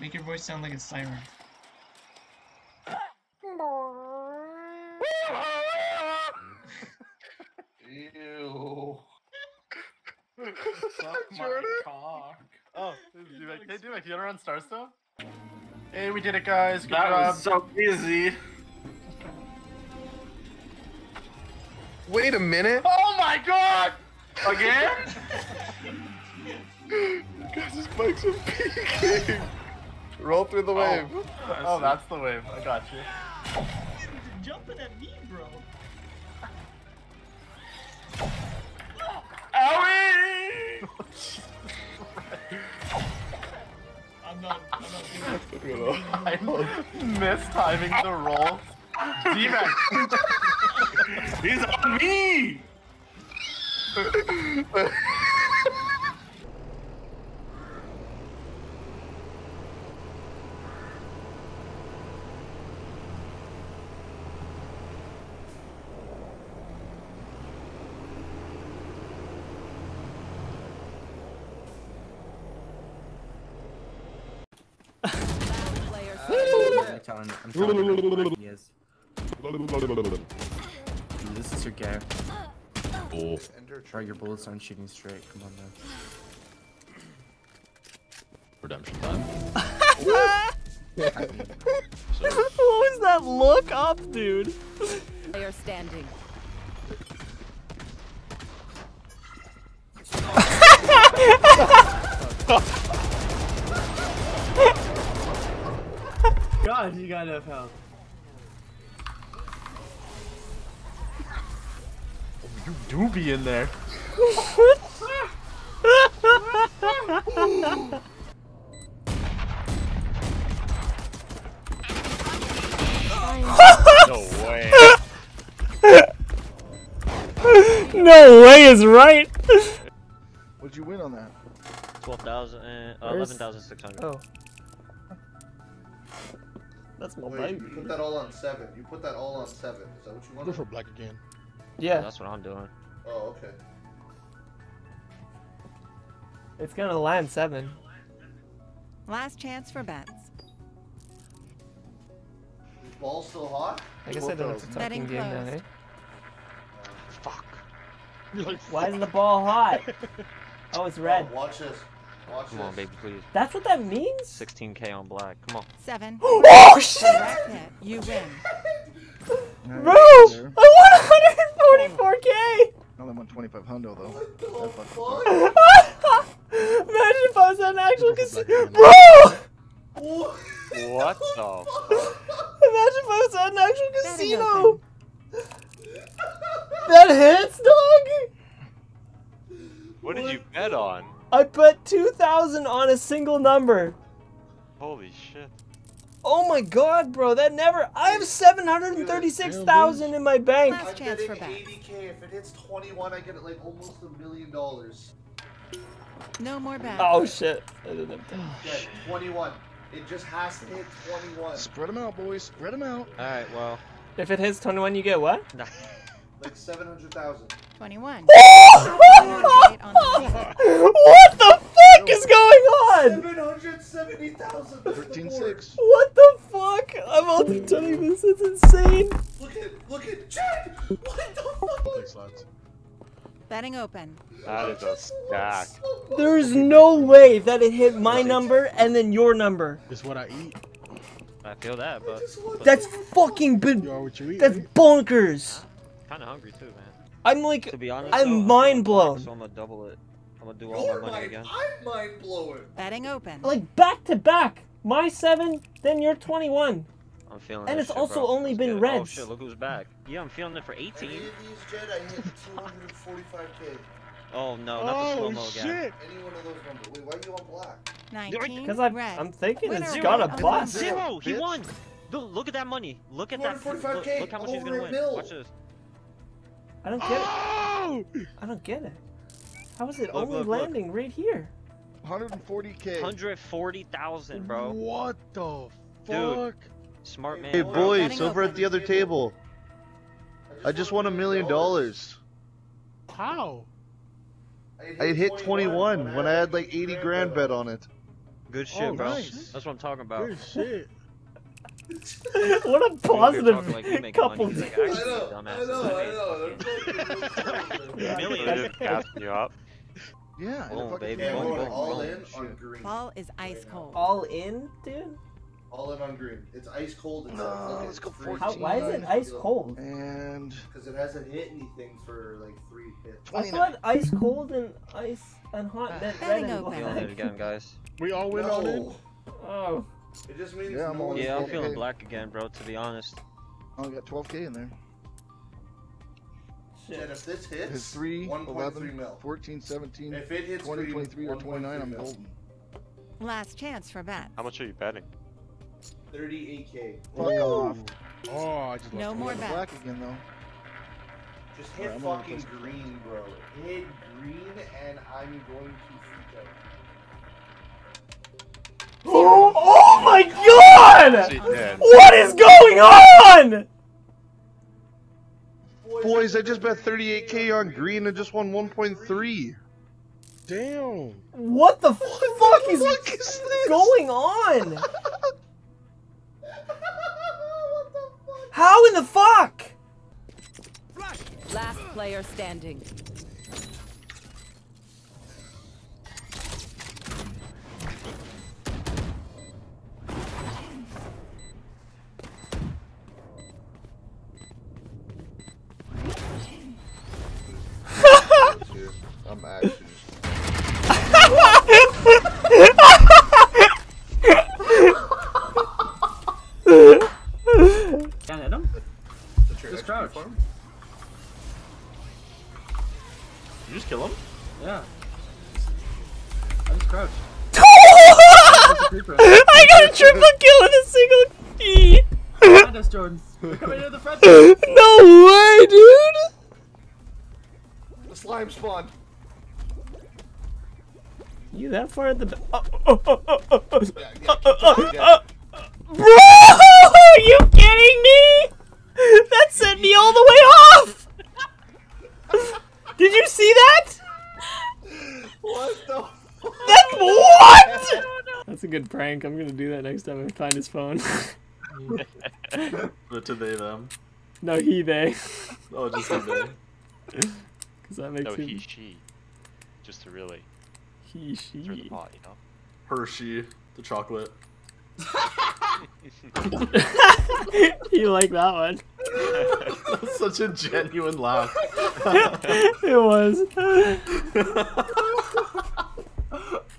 Make your voice sound like a siren. Ew. Suck my cock. Oh, do my, can I do my theater on Starstone? Hey, we did it, guys. Good That job. was so easy. Wait a minute. Oh my god! Again? Guys, this bike's are peaking. Roll through the oh. wave. Oh, oh that's the wave. I got you. Jumping at me, bro. Owie! I'm not. I'm not doing it. I missed timing the roll. D-Mac. He's on me! I'm telling you, I'm telling you, he is. This is your gear. Try your bullets aren't shooting straight. Come on, man. Redemption time. what was that look up, dude? They are standing. God, you got enough health. You do be in there. No way. no way is right. What'd you win on that? 12,000 and uh, 11,600. Oh. That's my Wait, baby. you put that all on seven. You put that all on seven. Is that what you want? Go for black again. Yeah, That's what I'm doing. Oh, okay. it's gonna land seven. Last chance for bets. Is ball still hot? I guess I don't have to Betting talking game now, closed. eh? Fuck. Why is the ball hot? Oh, it's red. Oh, watch this. Watch Come this. on, baby, please. That's what that means? 16k on black. Come on. Seven. Oh shit! You win. Bro! I won 144k! Only won 25 hundo though. What the fuck? Imagine if I was at an actual casino. Bro! What? What the Imagine if I was at an actual casino! That hits, dog! What did you bet on? I bet 2,000 on a single number. Holy shit. Oh my god, bro, that never. I have 736,000 in my bank. Last chance for getting bets. 80k. If it hits 21, I get like almost a million dollars. No more bets. Oh shit. I didn't have time. Oh, yeah, 21. It just has to hit 21. Spread them out, boys. Spread them out. Alright, well. If it hits 21, you get what? Like 700,000. 21. what the the fuck is going on? 770,000. 13-6. What the fuck? I'm only telling this, it's insane. Look at, look at, Chad! What the fuck? Betting open. That is a stack. There's no way that it hit my number and then your number. It's what I eat. I feel that, but That's fucking You been. are what you eat. That's right? bonkers. kind of hungry too, man. I'm like, To be honest, I'm though, feeling mind black, blown. So I'm gonna double it. I'm gonna do all You're my money mind, again. I'm mind blowing. Betting open. like back to back. My seven, then you're 21. I'm feeling And this it's shit, also bro. only Let's been get it. Oh reds. shit, look who's back. Yeah, I'm feeling it for 18. Any of these, Jed, I hit 245k. Oh no, not the slow Oh mo again. shit! Any one of those numbers. Wait, why are you on black? 19. Because I'm, red. I'm thinking it's Winner, got a winner. bust. Zero! He won! Look, look at that money. Look at that. Look, 245K, look how much he's gonna win. Watch this. I don't get it. Oh! I don't get it. How is it Look, only look, look. landing right here? 140k. 140,000, bro. What the fuck? Dude. Smart man. Hey, boys, Betting over at the other table. I just won a million dollars. How? I hit 21 when I had like 80 grand bet on it. Good shit, Oh, bro. nice. That's what I'm talking about. Good shit. what a positive like you making couple money. He's like, days. actually, dumbass. Really good gassing you up. Yeah. Boom, fucking baby. yeah, Boom, boom, all boom. in on green. Ball is ice cold. All in, dude. All in on green. It's ice cold. It's No, look, let's it's go 14. How, why is it ice cold? And Because it hasn't hit anything for like three hits. I thought ice cold and ice and hot ah. meant red and open. Feeling it black. guys. we all win on it. No, Oh, it just means Yeah, I'm no all. Yeah, I'm feeling black again, bro. To be honest. I we got 12k in there. Jen, shit. if this His hits, 3, 1.3 11, mil. 14, 17, If it hits 20, 23, or 29, I'm golden. Last chance for bet. How much are you betting? 38k. Fuck off. Oh, I just No lost more the bets. black again though. Just hit I'm fucking green, bro. Hit green, and I'm going to freak out. Oh, oh my god! What is going on? Boys, I just bet 38k on green and just won 1.3. Damn. What the fuck is What is this? going on? How in the fuck? Last player standing. I'm actually. Can't hit him? Just crouch. You just kill him? Yeah. I just crouched. I got a triple kill in a single key. Behind us, Jordan. You that far at the back? Oh, oh, oh, oh, oh, oh. Yeah, yeah, Uh, uh, keep uh, uh, Bro, are you kidding me? That sent me all the way off. Did you see that? What the? That what? That's a good prank. I'm gonna do that next time I find his phone. But to they them. no, he they. Oh, just to they. Cause that makes No, him he, she. Just to really he stir the pot, you know? Hershey, the chocolate. you like that one? That's such a genuine laugh. it was.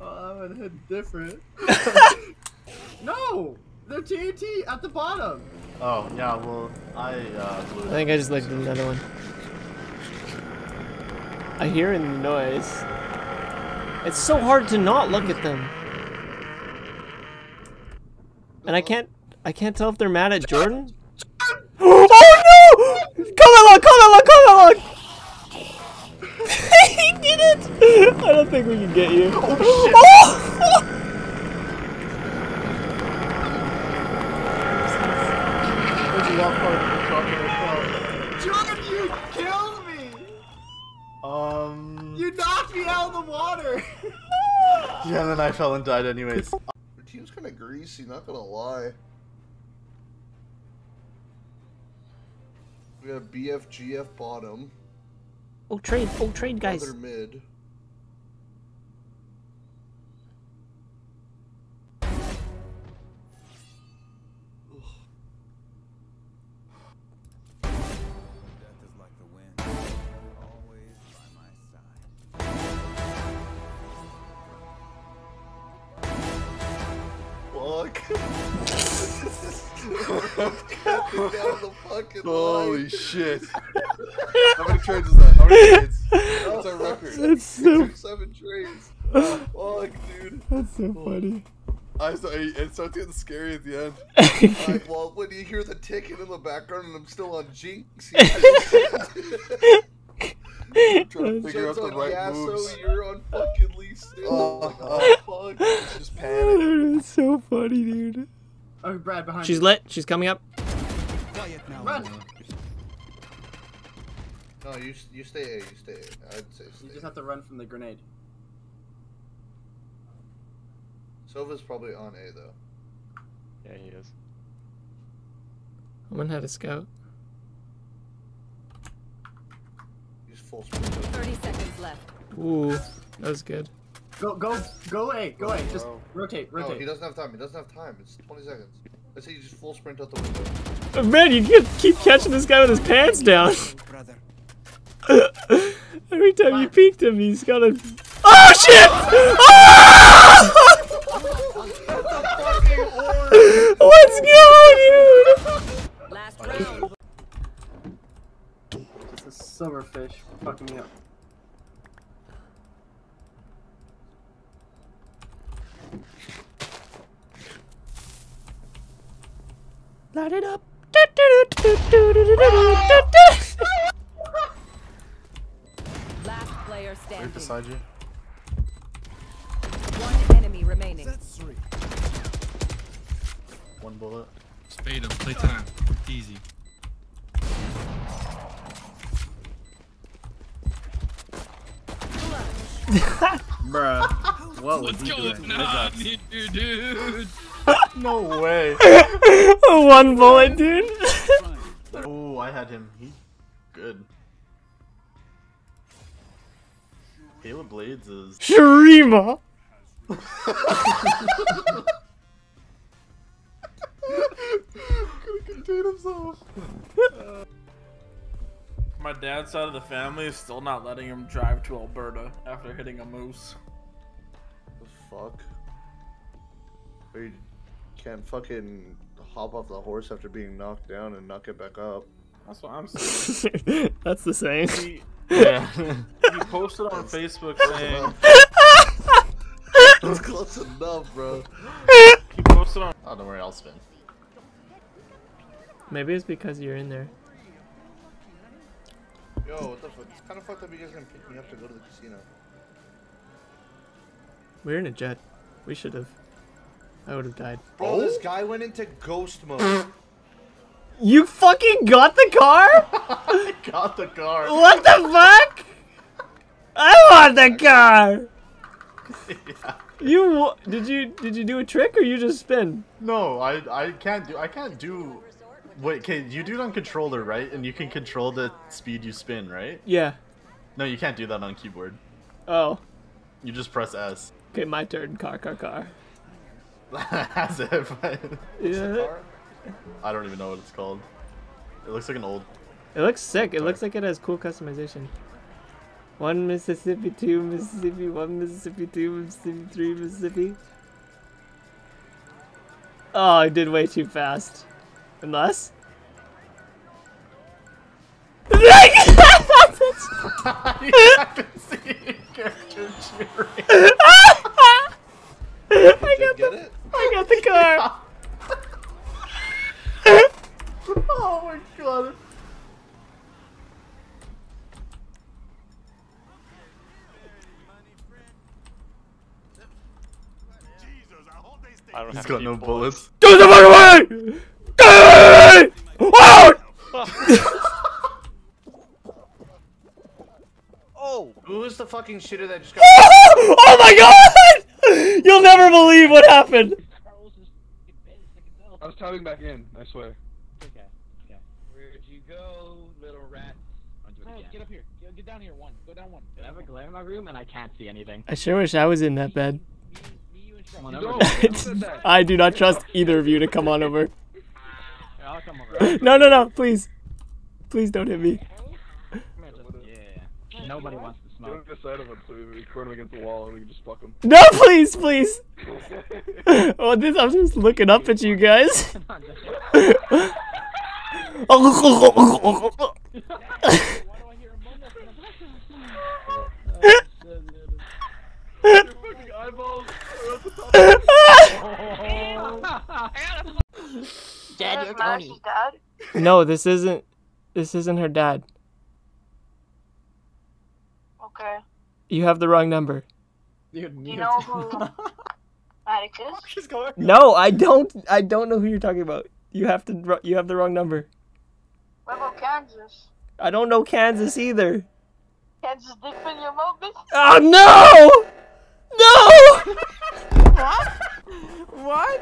Oh, that would hit different. no! They're TNT at the bottom. oh, yeah, well, I uh, blew I think I just looked at another one. I hear a noise. It's so hard to not look at them. And I can't I can't tell if they're mad at Jordan. oh no! Come along, come along, come along! he did it! I don't think we can get you. Oh then I fell and died anyways. Your team's kind of greasy, not gonna lie. We got BFGF bottom, Oh trade, oh trade guys. other mid. Holy line. shit. How many trades is that? How many trades? That's our record. That's so Seven trades. Fuck, dude. that's so funny. I saw, it starts getting scary at the end. Alright, well, when you hear the ticking in the background and I'm still on Jinx, Trying to figure out Jen's the on right Yasuo, moves. you're on fucking Lee still. Oh, like, oh. fuck. It's just panic. Dude, it's so funny, dude. Oh, Brad, behind She's you. lit. She's coming up. Run! No, you, you stay A, you stay A. I'd say stay You just A. have to run from the grenade. Sova's probably on A though. Yeah, he is. I'm gonna head a scout. Full sprint. 30 seconds left. Ooh, that was good. Go, go, go A, go A. Just Bro. rotate, No, he doesn't have time. He doesn't have time. It's 20 seconds. Let's say you just full sprint out the window. Oh, man, you can keep catching this guy with his pants down. Every time you peeked him, he's got a. Oh shit! Ah! Let's go, dude! Last round. It's a silverfish fucking me up. Light it up. Last player standing. Right beside you. One enemy remaining. One bullet. Spade him. Play time. Easy. Bruh. What was What's he going doing? on here, dude? No way. One bullet, dude. oh, I had him. He good. Caleb Blades is. Shurima. Couldn't contain himself. My dad's side of the family is still not letting him drive to Alberta after hitting a moose. The fuck? Or you can't fucking hop off the horse after being knocked down and not get back up. That's what I'm saying. That's the same. He, yeah. he posted on Facebook saying That's close enough, bro. he posted on Oh, don't worry, I'll spin. Maybe it's because you're in there. Yo, what the fuck? It's kind of fucked up you guys didn't pick me up to go to the casino. We're in a jet. We should have. I would have died. Bro, oh? this guy went into ghost mode. You fucking got the car? I got the car. What the fuck? I want the car. yeah. You did you did you do a trick or you just spin? No, I I can't do I can't do. Wait, can you do it on controller, right? And you can control the speed you spin, right? Yeah. No, you can't do that on keyboard. Oh. You just press S. Okay, my turn. Car, car, car. As if. Yeah. I don't even know what it's called. It looks like an old. It looks sick. It looks like it has cool customization. One Mississippi, two Mississippi, one Mississippi, two Mississippi, three Mississippi. Oh, I did way too fast. Unless. I can see your character cheering. I got Get the, it? I got the car. Oh my god. I don't He's have got any no bullets. bullets. Go the fuck away! Go! Oh! Oh! Who is the fucking shitter that just got? oh my god! You'll never believe what happened. I was tapping back in, I swear. Okay. Okay. Where'd you go, little rat? I'll do. Get up here. Get, get down here. One. Go down one. I have a glare in my room and I can't see anything. I sure wish I was in that bed. Come on No, over. who said that? I do not trust either of you to come on over. Here, I'll come over. No, no, no, please. Please don't hit me. Come here, just- yeah. Nobody wants to Get smoke. on the side of him so we record him against the wall and we can just fuck him. No, please, please. Oh, this, I'm just looking up at you guys. fucking eyeballs are at the top. Dad, you're Tony. no, this isn't. This isn't her dad. Okay. You have the wrong number. Dude, Do you know who Attic is? No, I don't. I don't know who you're talking about. You have to. You have the wrong number. What about Kansas? I don't know Kansas either. Kansas dick in your mouth, bitch? Oh no! No! What? What?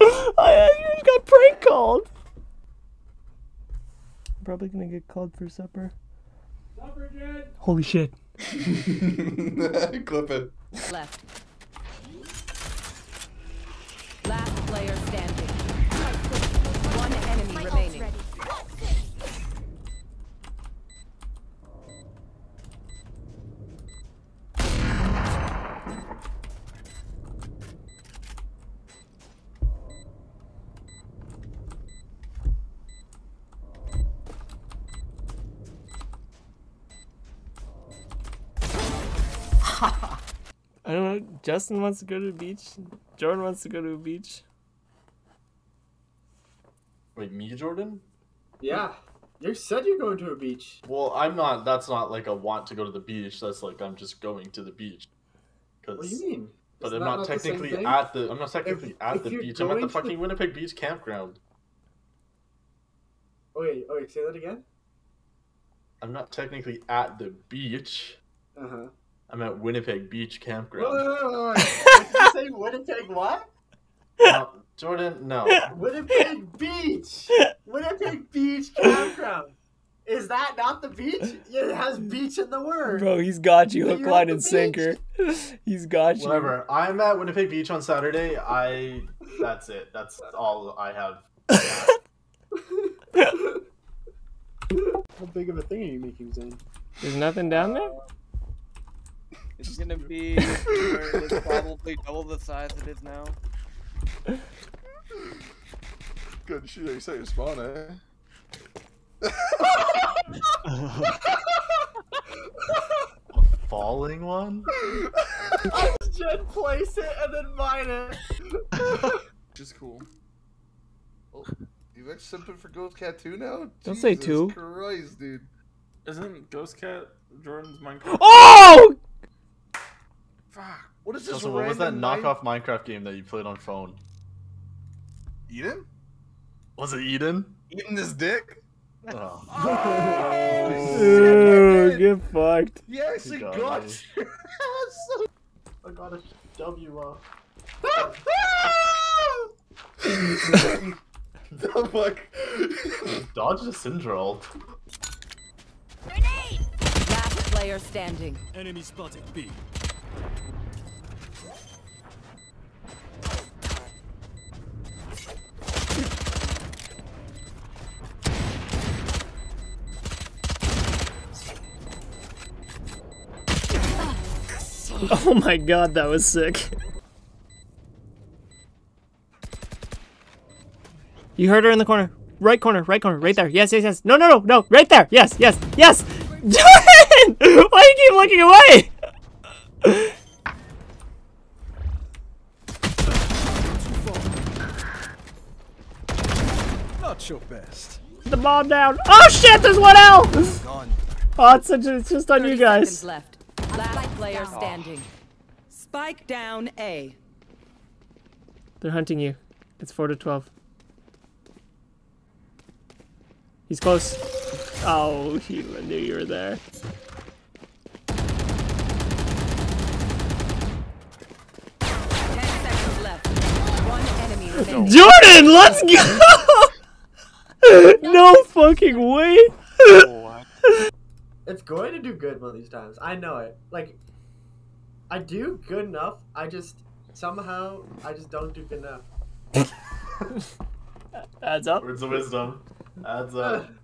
I just got prank called. I'm probably gonna get called for supper. Supper dad! Holy shit. Clip it. Left. Last player standing. One enemy remaining. I don't know. Justin wants to go to the beach. Jordan wants to go to the beach. Wait, me, Jordan? Yeah. You said you're going to a beach. Well, I'm not. That's not like a want to go to the beach. That's like I'm just going to the beach. Cause, What do you mean? But Isn't I'm that not technically thing? at the. I'm not technically If- at if the beach. I'm at the to the- fucking Winnipeg Beach campground. Okay, okay, say that again. I'm not technically at the beach. Uh huh. I'm at Winnipeg Beach campground. wait, wait, wait, wait. Did you say Winnipeg what? No, Jordan, no. Winnipeg Beach! Winnipeg Beach Campground! Is that not the beach? It has beach in the word. Bro, he's got you hook, you're line, at the and sinker. he's got you. Whatever. I'm at Winnipeg Beach on Saturday. I. That's it. That's all I have. How big of a thing are you making, Zane? There's nothing down there? It's gonna be it's probably double the size it is now. Good shit. You set your spawn, eh? Falling one? Jen place it and then mine it. is cool. Oh, you like simping for Ghost Cat 2 now? Don't say Jesus two. Christ, dude. Isn't Ghost Cat Jordan's Minecraft? Oh! Fuck. What is this Justin, what was that random night- knockoff Minecraft game that you played on phone? Eden? Was it Eden? Eating this dick? Oh. Ooh, get fucked. You actually got got me. your. I got a W off. the fuck? Dodged a Syndrome. Last player standing. Enemy spotted B. Oh my god, that was sick. You heard her in the corner. Right corner, right corner, right there. Yes, yes, yes. No, no, no, no. Right there. Yes, yes, yes. Jordan! Why do you keep looking away? Not your best. The bomb down. Oh shit, there's one L! Gone. Oh, it's, such a, it's just on you guys. left. Last player standing. Spike down A. They're hunting you. It's 4 to 12. He's close. Oh, he I knew you were there. Ten seconds left. One enemy remaining. Jordan, let's go! no fucking way. It's going to do good one of these times. I know it. Like, I do good enough. I just somehow I just don't do good enough. Adds up. Words of wisdom. Adds up.